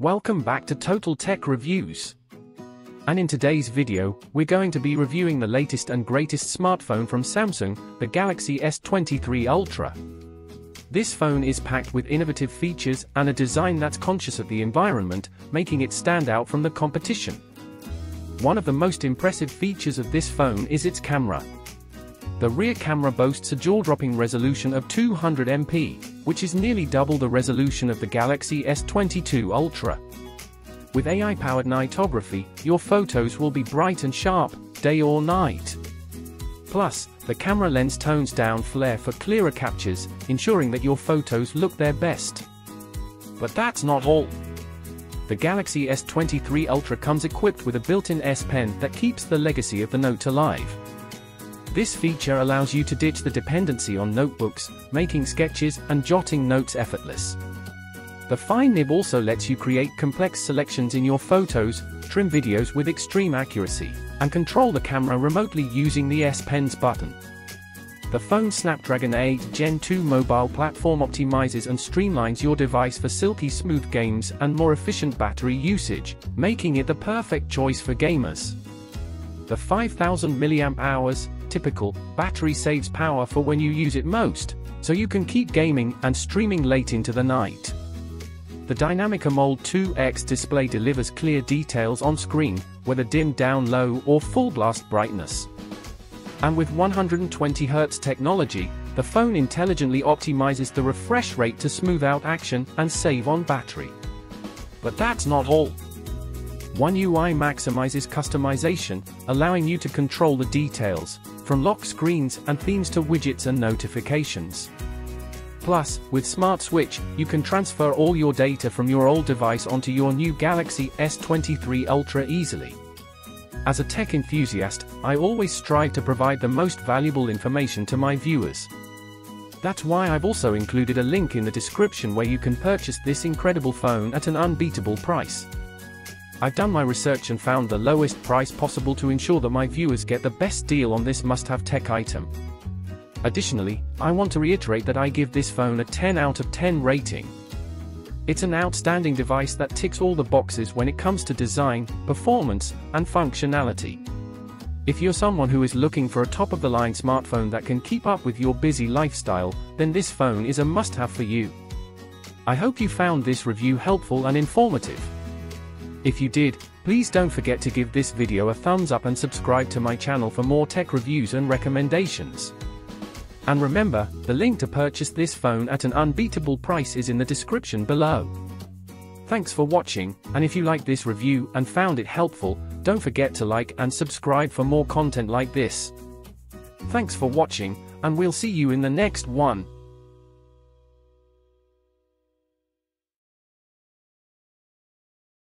Welcome back to Total Tech Reviews. And in today's video, we're going to be reviewing the latest and greatest smartphone from Samsung, the Galaxy S23 Ultra. This phone is packed with innovative features and a design that's conscious of the environment, making it stand out from the competition. One of the most impressive features of this phone is its camera. The rear camera boasts a jaw-dropping resolution of 200 MP, which is nearly double the resolution of the Galaxy S22 Ultra. With AI-powered nightography, your photos will be bright and sharp, day or night. Plus, the camera lens tones down flare for clearer captures, ensuring that your photos look their best. But that's not all. The Galaxy S23 Ultra comes equipped with a built-in S Pen that keeps the legacy of the Note alive. This feature allows you to ditch the dependency on notebooks, making sketches and jotting notes effortless. The fine nib also lets you create complex selections in your photos, trim videos with extreme accuracy, and control the camera remotely using the S Pen's button. The phone's Snapdragon 8 Gen 2 mobile platform optimizes and streamlines your device for silky smooth games and more efficient battery usage, making it the perfect choice for gamers. The 5000 mAh, typical, battery saves power for when you use it most, so you can keep gaming and streaming late into the night. The Dynamic AMOLED 2X display delivers clear details on screen, whether dimmed down low or full blast brightness. And with 120Hz technology, the phone intelligently optimizes the refresh rate to smooth out action and save on battery. But that's not all. One UI maximizes customization, allowing you to control the details, from lock screens and themes to widgets and notifications. Plus, with Smart Switch, you can transfer all your data from your old device onto your new Galaxy S23 Ultra easily. As a tech enthusiast, I always strive to provide the most valuable information to my viewers. That's why I've also included a link in the description where you can purchase this incredible phone at an unbeatable price. I've done my research and found the lowest price possible to ensure that my viewers get the best deal on this must-have tech item. Additionally, I want to reiterate that I give this phone a 10 out of 10 rating. It's an outstanding device that ticks all the boxes when it comes to design, performance, and functionality. If you're someone who is looking for a top-of-the-line smartphone that can keep up with your busy lifestyle, then this phone is a must-have for you. I hope you found this review helpful and informative. If you did, please don't forget to give this video a thumbs up and subscribe to my channel for more tech reviews and recommendations. And remember, the link to purchase this phone at an unbeatable price is in the description below. Thanks for watching, and if you liked this review and found it helpful, don't forget to like and subscribe for more content like this. Thanks for watching, and we'll see you in the next one.